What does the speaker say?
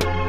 Lord.